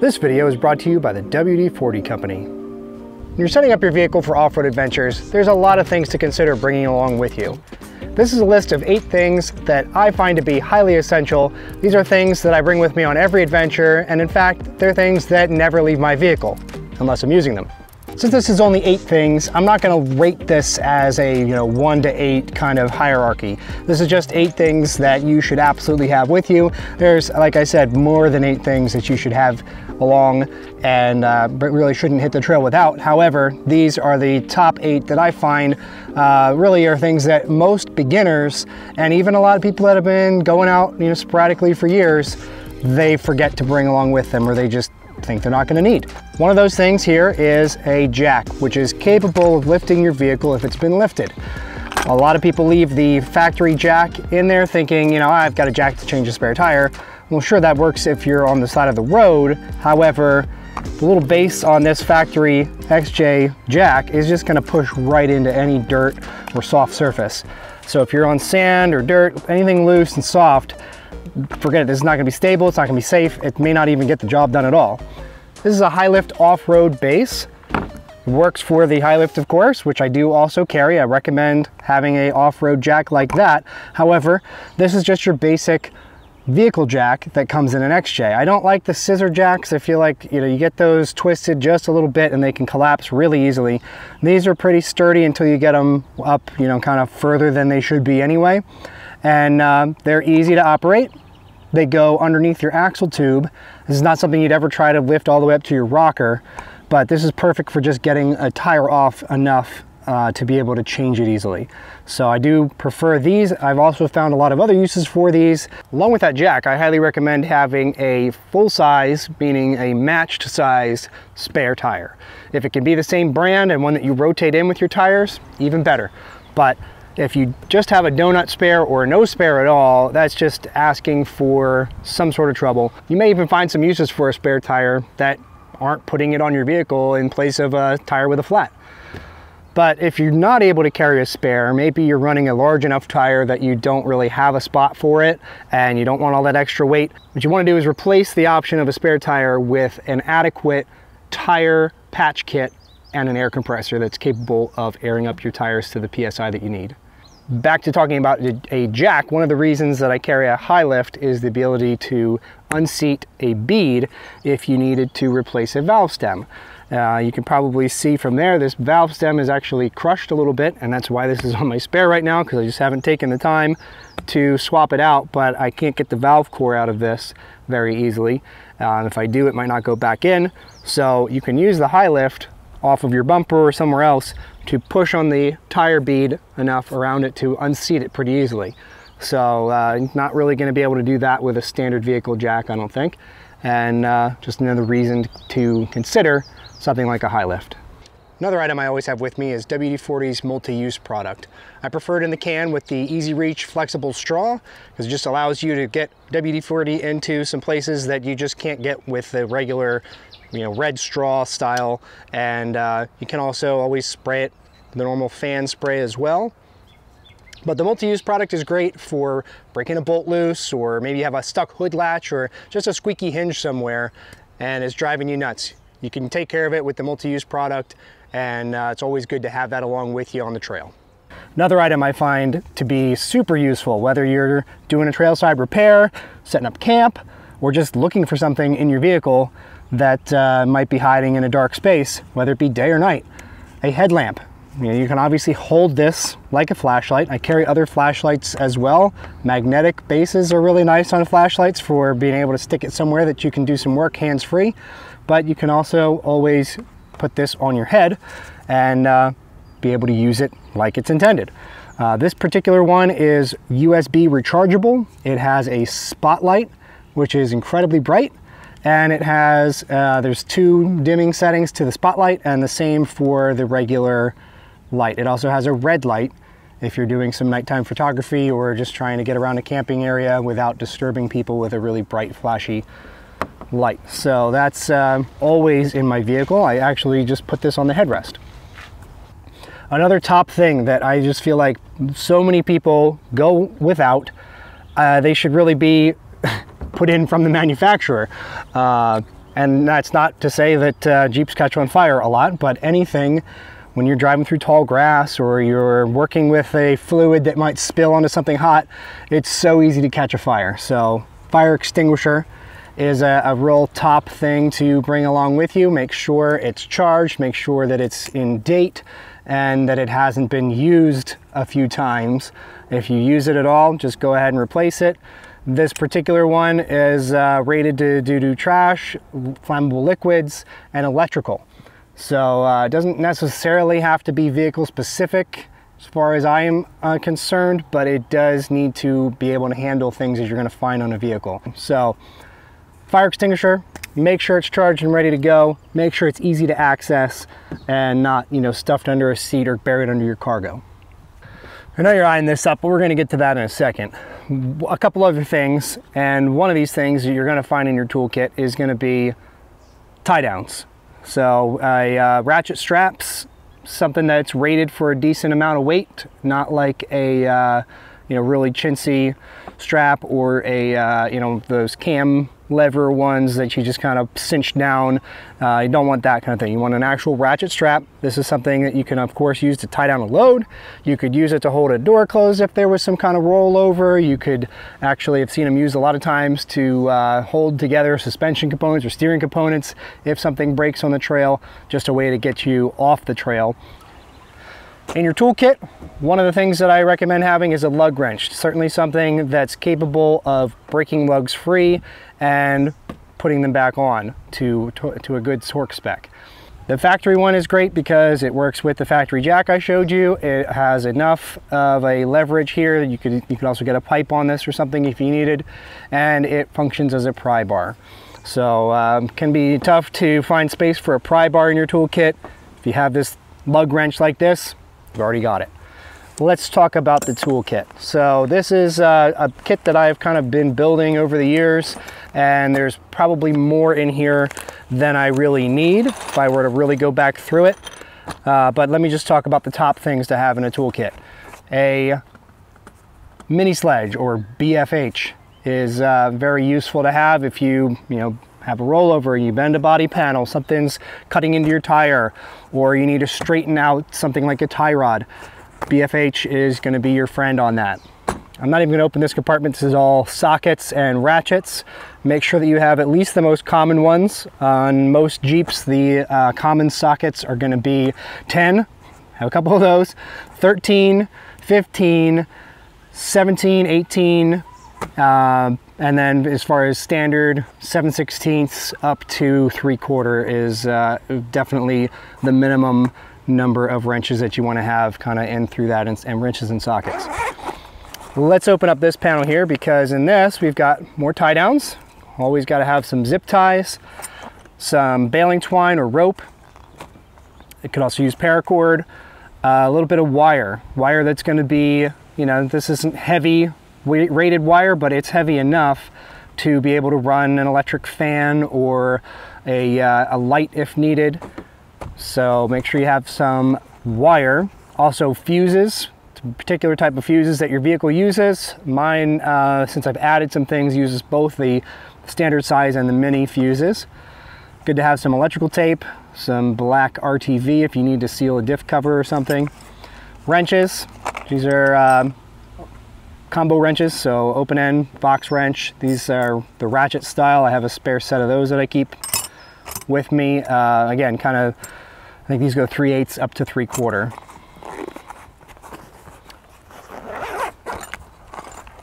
This video is brought to you by the WD-40 Company. When you're setting up your vehicle for off-road adventures, there's a lot of things to consider bringing along with you. This is a list of eight things that I find to be highly essential. These are things that I bring with me on every adventure, and in fact, they're things that never leave my vehicle, unless I'm using them. Since this is only eight things, I'm not gonna rate this as a you know one to eight kind of hierarchy. This is just eight things that you should absolutely have with you. There's, like I said, more than eight things that you should have along and uh, really shouldn't hit the trail without. However, these are the top eight that I find uh, really are things that most beginners and even a lot of people that have been going out you know sporadically for years, they forget to bring along with them or they just think they're not going to need. One of those things here is a jack, which is capable of lifting your vehicle if it's been lifted. A lot of people leave the factory jack in there thinking, you know, I've got a jack to change a spare tire. Well, sure, that works if you're on the side of the road. However, the little base on this factory XJ jack is just gonna push right into any dirt or soft surface. So if you're on sand or dirt, anything loose and soft, forget it, this is not gonna be stable, it's not gonna be safe, it may not even get the job done at all. This is a high lift off-road base. It works for the high lift, of course, which I do also carry. I recommend having a off-road jack like that. However, this is just your basic vehicle jack that comes in an XJ. I don't like the scissor jacks. I feel like you know you get those twisted just a little bit and they can collapse really easily. These are pretty sturdy until you get them up, you know, kind of further than they should be anyway. And uh, they're easy to operate. They go underneath your axle tube. This is not something you'd ever try to lift all the way up to your rocker, but this is perfect for just getting a tire off enough uh, to be able to change it easily. So I do prefer these. I've also found a lot of other uses for these. Along with that jack, I highly recommend having a full size, meaning a matched size spare tire. If it can be the same brand and one that you rotate in with your tires, even better. But if you just have a donut spare or no spare at all, that's just asking for some sort of trouble. You may even find some uses for a spare tire that aren't putting it on your vehicle in place of a tire with a flat. But if you're not able to carry a spare, maybe you're running a large enough tire that you don't really have a spot for it and you don't want all that extra weight, what you want to do is replace the option of a spare tire with an adequate tire patch kit and an air compressor that's capable of airing up your tires to the PSI that you need. Back to talking about a jack, one of the reasons that I carry a high lift is the ability to unseat a bead if you needed to replace a valve stem. Uh, you can probably see from there this valve stem is actually crushed a little bit and that's why this is on my spare right now because I just haven't taken the time to swap it out but I can't get the valve core out of this very easily. Uh, if I do it might not go back in so you can use the high lift off of your bumper or somewhere else to push on the tire bead enough around it to unseat it pretty easily. So uh, not really going to be able to do that with a standard vehicle jack, I don't think. And uh, just another reason to consider something like a high lift. Another item I always have with me is WD-40's multi-use product. I prefer it in the can with the easy reach flexible straw because it just allows you to get WD-40 into some places that you just can't get with the regular you know, red straw style. And uh, you can also always spray it the normal fan spray as well. But the multi-use product is great for breaking a bolt loose or maybe you have a stuck hood latch or just a squeaky hinge somewhere and it's driving you nuts. You can take care of it with the multi-use product and uh, it's always good to have that along with you on the trail. Another item I find to be super useful, whether you're doing a trailside repair, setting up camp, or just looking for something in your vehicle that uh, might be hiding in a dark space, whether it be day or night. A headlamp. You, know, you can obviously hold this like a flashlight. I carry other flashlights as well. Magnetic bases are really nice on flashlights for being able to stick it somewhere that you can do some work hands-free. But you can also always put this on your head and uh, be able to use it like it's intended. Uh, this particular one is USB rechargeable. It has a spotlight, which is incredibly bright and it has, uh, there's two dimming settings to the spotlight and the same for the regular light. It also has a red light if you're doing some nighttime photography or just trying to get around a camping area without disturbing people with a really bright flashy light. So that's uh, always in my vehicle. I actually just put this on the headrest. Another top thing that I just feel like so many people go without, uh, they should really be put in from the manufacturer. Uh, And that's not to say that uh, Jeeps catch on fire a lot, but anything when you're driving through tall grass or you're working with a fluid that might spill onto something hot, it's so easy to catch a fire. So fire extinguisher is a, a, real top thing to bring along with you. Make sure it's charged, make sure that it's in date and that it hasn't been used a few times. If you use it at all, just go ahead and replace it. This particular one is uh, rated to do to trash, flammable liquids, and electrical. So uh, it doesn't necessarily have to be vehicle specific as far as I am uh, concerned, but it does need to be able to handle things as you're gonna find on a vehicle. So fire extinguisher, make sure it's charged and ready to go. Make sure it's easy to access and not you know stuffed under a seat or buried under your cargo. I know you're eyeing this up, but we're gonna get to that in a second. A couple other things, and one of these things you're gonna find in your toolkit is gonna be tie downs. So uh, ratchet straps, something that's rated for a decent amount of weight, not like a uh, you know really chintzy strap or a uh, you know those cam lever ones that you just kind of cinch down. Uh, you don't want that kind of thing. You want an actual ratchet strap. This is something that you can of course use to tie down a load. You could use it to hold a door closed if there was some kind of rollover. You could actually have seen them used a lot of times to uh, hold together suspension components or steering components if something breaks on the trail. Just a way to get you off the trail. In your toolkit, one of the things that I recommend having is a lug wrench. Certainly something that's capable of breaking lugs free and putting them back on to, to, to, a good torque spec. The factory one is great because it works with the factory jack I showed you. It has enough of a leverage here that you could, you could also get a pipe on this or something if you needed, and it functions as a pry bar. So um, can be tough to find space for a pry bar in your toolkit. If you have this lug wrench like this, You've already got it. Let's talk about the toolkit. So this is uh, a kit that I've kind of been building over the years and there's probably more in here than I really need if I were to really go back through it. Uh, but let me just talk about the top things to have in a toolkit. A mini sledge or BFH is uh, very useful to have if you, you know, have a rollover, you bend a body panel, something's cutting into your tire, or you need to straighten out something like a tie rod. BFH is gonna be your friend on that. I'm not even gonna open this compartment. This is all sockets and ratchets. Make sure that you have at least the most common ones. On most Jeeps, the uh, common sockets are gonna be 10, have a couple of those, 13, 15, 17, 18, uh, and then as far as standard 7 16ths up to 3 quarter is uh, definitely the minimum number of wrenches that you want to have kind of in through that and, and wrenches and sockets. Let's open up this panel here because in this we've got more tie downs. Always got to have some zip ties, some baling twine or rope. It could also use paracord, uh, a little bit of wire, wire that's going to be, you know, this isn't heavy rated wire, but it's heavy enough to be able to run an electric fan or a, uh, a light if needed. So make sure you have some wire. Also fuses, particular type of fuses that your vehicle uses. Mine, uh, since I've added some things, uses both the standard size and the mini fuses. Good to have some electrical tape, some black RTV if you need to seal a diff cover or something. Wrenches, these are uh, combo wrenches, so open end, box wrench. These are the ratchet style. I have a spare set of those that I keep with me. Uh, again, kind of, I think these go 3 eighths up to 3 quarter.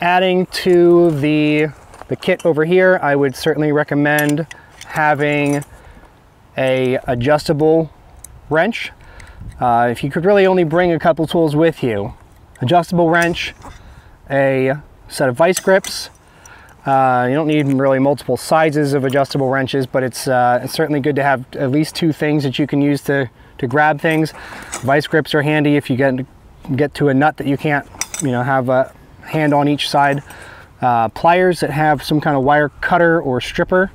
Adding to the, the kit over here, I would certainly recommend having a adjustable wrench. Uh, if you could really only bring a couple tools with you, adjustable wrench, a set of vice grips. Uh, you don't need really multiple sizes of adjustable wrenches, but it's, uh, it's, certainly good to have at least two things that you can use to, to grab things. Vice grips are handy if you get, get to a nut that you can't you know, have a hand on each side. Uh, pliers that have some kind of wire cutter or stripper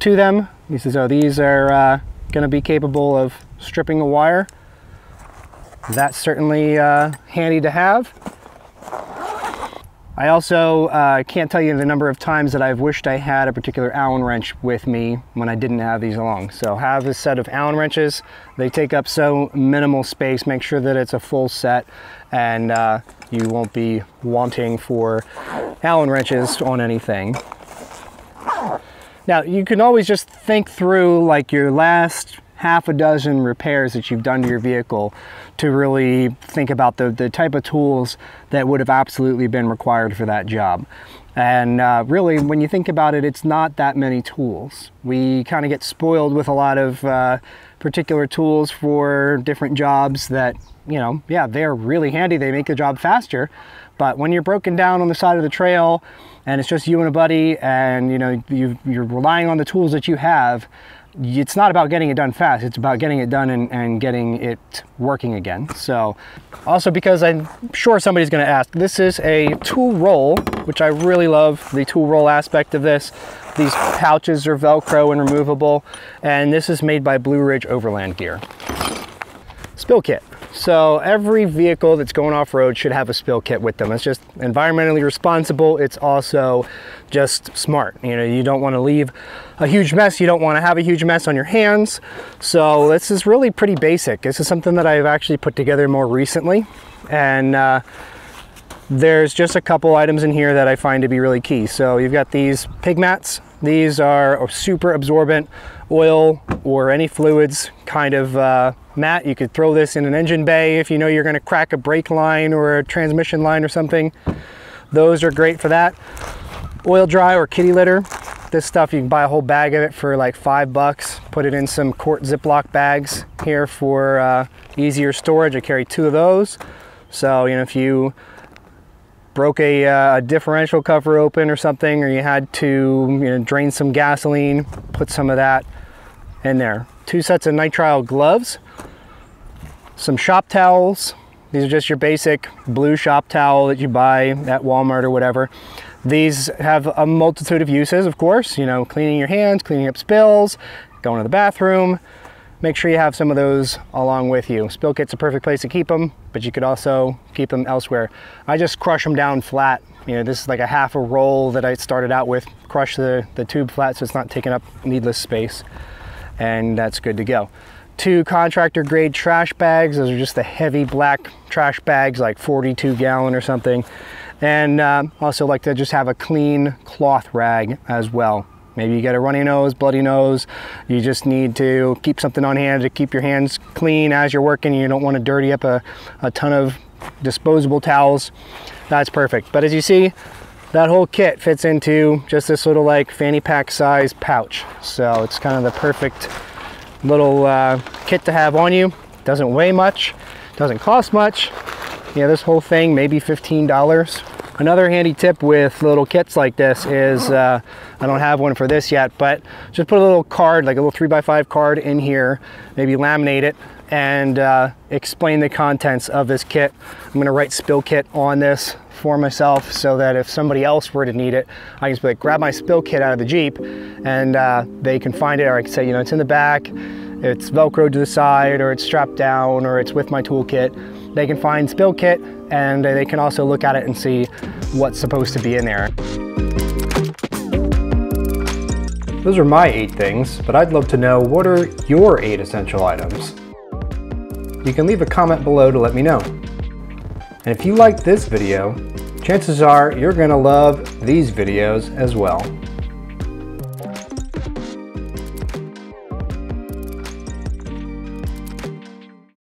to them. He says, oh, these are uh, going to be capable of stripping a wire. That's certainly uh, handy to have. I also uh, can't tell you the number of times that I've wished I had a particular Allen wrench with me when I didn't have these along. So have a set of Allen wrenches. They take up so minimal space. Make sure that it's a full set and uh, you won't be wanting for Allen wrenches on anything. Now you can always just think through like your last half a dozen repairs that you've done to your vehicle to really think about the, the type of tools that would have absolutely been required for that job. And uh, really, when you think about it, it's not that many tools. We kind of get spoiled with a lot of uh, particular tools for different jobs that, you know, yeah, they're really handy. They make the job faster. But when you're broken down on the side of the trail and it's just you and a buddy and, you know, you, you're relying on the tools that you have, it's not about getting it done fast, it's about getting it done and, and getting it working again. So also because I'm sure somebody's gonna ask, this is a tool roll, which I really love the tool roll aspect of this. These pouches are Velcro and removable, and this is made by Blue Ridge Overland Gear. Spill kit. So every vehicle that's going off-road should have a spill kit with them. It's just environmentally responsible. It's also just smart. You know, you don't want to leave a huge mess. You don't want to have a huge mess on your hands. So this is really pretty basic. This is something that I've actually put together more recently. And uh, there's just a couple items in here that I find to be really key. So you've got these pig mats. These are super absorbent oil or any fluids kind of uh, mat. You could throw this in an engine bay if you know you're going to crack a brake line or a transmission line or something. Those are great for that. Oil dry or kitty litter. This stuff, you can buy a whole bag of it for like five bucks. Put it in some quart Ziploc bags here for uh, easier storage. I carry two of those. So, you know, if you broke a, uh, a, differential cover open or something, or you had to you know, drain some gasoline, put some of that in there. Two sets of nitrile gloves, some shop towels. These are just your basic blue shop towel that you buy at Walmart or whatever. These have a multitude of uses, of course, you know, cleaning your hands, cleaning up spills, going to the bathroom, make sure you have some of those along with you. Spill kit's a perfect place to keep them, but you could also keep them elsewhere. I just crush them down flat. You know, this is like a half a roll that I started out with. Crush the, the tube flat so it's not taking up needless space. And that's good to go. Two contractor grade trash bags. Those are just the heavy black trash bags, like 42 gallon or something. And uh, also like to just have a clean cloth rag as well. Maybe you get a runny nose, bloody nose. You just need to keep something on hand to keep your hands clean as you're working. You don't want to dirty up a, a ton of disposable towels. That's perfect. But as you see, that whole kit fits into just this little like fanny pack size pouch. So it's kind of the perfect little uh, kit to have on you. Doesn't weigh much, doesn't cost much. Yeah, this whole thing maybe $15 Another handy tip with little kits like this is, uh, I don't have one for this yet, but just put a little card, like a little 3x5 card in here, maybe laminate it, and uh, explain the contents of this kit. I'm gonna write spill kit on this for myself so that if somebody else were to need it, I can just like, grab my spill kit out of the Jeep and uh, they can find it, or I can say, you know, it's in the back, it's Velcro to the side, or it's strapped down, or it's with my toolkit they can find spill kit and they can also look at it and see what's supposed to be in there. Those are my eight things, but I'd love to know what are your eight essential items? You can leave a comment below to let me know. And if you liked this video, chances are you're gonna love these videos as well.